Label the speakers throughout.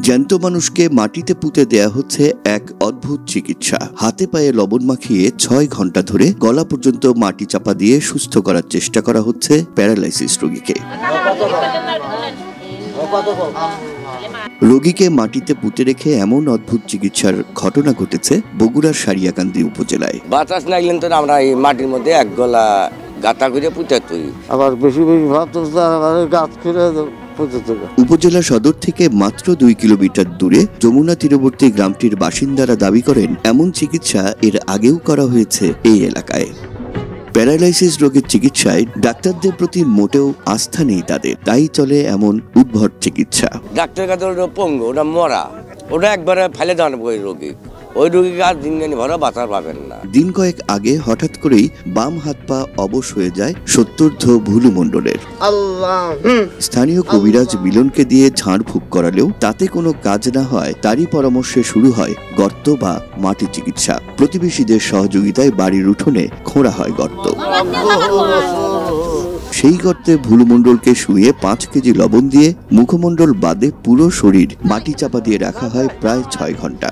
Speaker 1: জ্যান্ত মানুষকে মাটিতে পুঁতে দেয়া হচ্ছে এক অদ্ভুত চিকিৎসা। হাতে পায়ে লবণ মাখিয়ে ছয় ঘণ্টা ধরে গলা পর্যন্ত মাটি চাপা দিয়ে সুস্থ করার চেষ্টা করা হচ্ছে প্যারালাইসিস রোগীকে। রোগীকে মাটিতে পুঁতে রেখে এমন অদ্ভুত চিকিৎসার ঘটনা ঘটেছে বগুড়ার সারিয়াকান্দি উপজেলায়।
Speaker 2: বাতাস না গেলেন তো আমরা এই মাটির মধ্যে এক গলা গাতা করে পুঁতে তুই।
Speaker 3: আবার বেশি বেশি আবার গাছ তুলে
Speaker 1: উপজেলা সদর থেকে মাত্র দুই কিলোমিটার দূরে যমুনা তীরবর্তী গ্রামটির বাসিন্দারা দাবি করেন এমন চিকিৎসা এর আগেও করা হয়েছে এই এলাকায়। প্যারালাইসিস রোগের চিকিৎসায় ডাক্তারদের প্রতি মোটেও আস্থা নেই তাদের। তাই চলে এমন উদ্ভট চিকিৎসা।
Speaker 2: ডাক্তার কাছে ওটা পঙ্গু ওটা মরা। ওটা একবারে ফেলে দেওয়ান রোগী। ওই রোগীকে আর দিন জানি ভরা বাঁচার পাবেন না।
Speaker 1: দিন কয়েক আগে হঠাৎ করেই বাম হাত পা অবশ হয়ে যায় সত্তর্ধ ভুলু মণ্ডলের। স্থানীয় কবিরাজ মিলনকে দিয়ে ঝাড়ফুঁক করালেও তাতে কোনো কাজ না হয় তারই পরামর্শে শুরু হয় গর্ত বা মাটি চিকিৎসা। প্রতিবেশীদের সহযোগিতায় বাড়ির উঠোনে খোঁড়া হয় গর্ত। সেই গর্তে ভুলুমণ্ডলকে শুয়ে পাঁচ কেজি লবণ দিয়ে মুখমণ্ডল বাদে পুরো শরীর মাটি চাপা দিয়ে রাখা হয় প্রায় ছয় ঘণ্টা।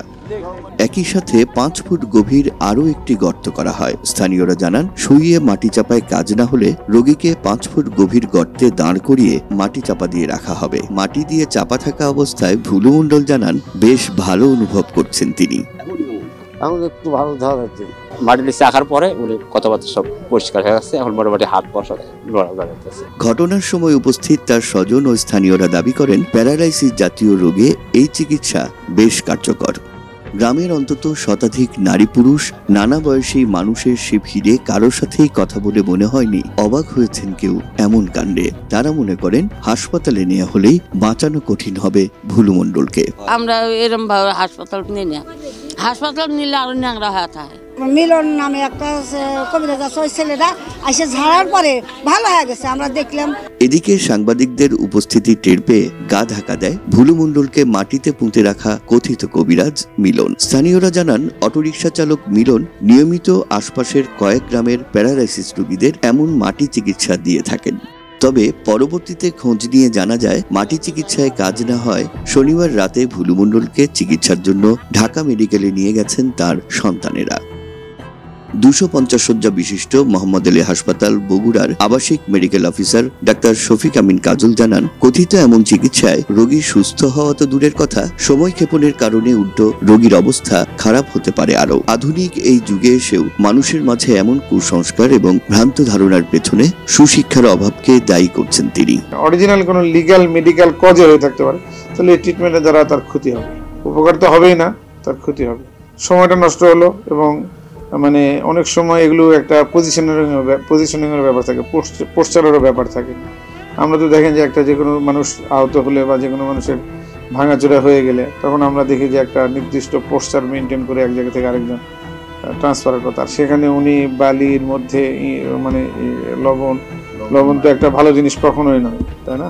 Speaker 1: একই সাথে পাঁচ ফুট গভীর আরও একটি গর্ত করা হয়। স্থানীয়রা জানান শুইয়ে মাটি চাপায় কাজ না হলে রোগীকে পাঁচ ফুট গভীর গর্তে দাঁড় করিয়ে মাটি চাপা দিয়ে রাখা হবে। মাটি দিয়ে চাপা থাকা অবস্থায় ভুলু ভুলুমণ্ডল জানান বেশ ভালো অনুভব করছেন তিনি।
Speaker 3: এখন একটু ভালো
Speaker 4: নিচে পরে উনি কথাবার্তা সব পরিষ্কার হয়ে গেছে। এখন মোটামুটি হাত বসা
Speaker 1: ঘটনার সময় উপস্থিত তার স্বজন ও স্থানীয়রা দাবি করেন প্যারালাইসিস জাতীয় রোগে এই চিকিৎসা বেশ কার্যকর। গ্রামের অন্তত শতাধিক নারী পুরুষ, নানা বয়সী মানুষের সে ভিড়ে কারোর সাথেই কথা বলে মনে হয়নি। অবাক হয়েছেন কেউ এমন কাণ্ডে। তারা মনে করেন, হাসপাতালে নেওয়া হলেই বাঁচানো কঠিন হবে ভুলুমণ্ডলকে।
Speaker 5: আমরা এরম ভাবে হাসপাতাল নিয়ে। হাসপাতাল নিলে আরও ন্যাংরা হয়ে থাকে।
Speaker 6: মিলন নামে একটা কবিরাজ আছে, ওই ছেলেটা এসে ঝাড়ার পরে ভালো হয়ে গেছে, আমরা দেখলাম।
Speaker 1: এদিকে সাংবাদিকদের উপস্থিতি টের পেয়ে গা ঢাকা দেয় ভুলুমণ্ডলকে মাটিতে পুঁতে রাখা কথিত কবিরাজ মিলন। স্থানীয়রা জানান, অটোরিকশা চালক মিলন নিয়মিত আশপাশের কয়েক গ্রামের প্যারালাইসিস রোগীদের এমন মাটি চিকিৎসা দিয়ে থাকেন। তবে পরবর্তীতে খোঁজ নিয়ে জানা যায়, মাটি চিকিৎসায় কাজ না হয়, শনিবার রাতে ভুলুমণ্ডলকে চিকিৎসার জন্য ঢাকা মেডিকেলে নিয়ে গেছেন তার সন্তানেরা। দুশো পঞ্চাশ শয্যা বিশিষ্ট মোহাম্মদ আলী হাসপাতাল বগুড়ার আবাসিক medical officer doctor Shafiq Amin Kajal জানান, কথিত এমন চিকিৎসায় রোগী সুস্থ হওয়া তো দূরের কথা, সময় ক্ষেপণের কারণে উল্টো রোগীর অবস্থা খারাপ হতে পারে আরও আধুনিক এই যুগে এসেও মানুষের মাঝে এমন কুসংস্কার এবং ভ্রান্ত ধারণার পেছনে সুশিক্ষার অভাবকে দায়ী করছেন তিনি।
Speaker 7: অরিজিনাল কোনো লিগ্যাল মেডিকেল কজে হয়ে থাকতে পারে, তাহলে ট্রিটমেন্টের দ্বারা তার ক্ষতি হবে। উপকার তো হবেই না, তার ক্ষতি হবে। সময়টা নষ্ট হলো এবং মানে অনেক সময় এগুলো একটা পজিশনের পজিশনিংয়ের ব্যাপার থাকে পোস্টারেরও ব্যাপার থাকে। আমরা তো দেখেন যে একটা যে কোনো মানুষ আহত হলে বা যে কোনো মানুষের ভাঙাচোরা হয়ে গেলে, তখন আমরা দেখি যে একটা নির্দিষ্ট পোস্টার মেনটেন করে এক জায়গা থেকে আরেকজন ট্রান্সফার কথা। সেখানে উনি বালির মধ্যে মানে লবণ লবণ তো একটা ভালো জিনিস কখনোই নয়, তাই না?